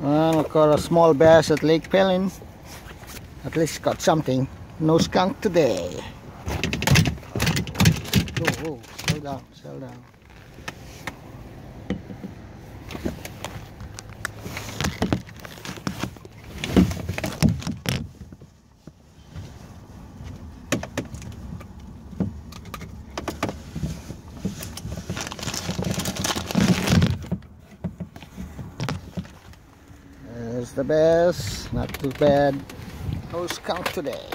Well, caught a small bass at Lake Phalen. At least got something. No skunk today. Slow down, slow down. There's the best, not too bad. No skunk today.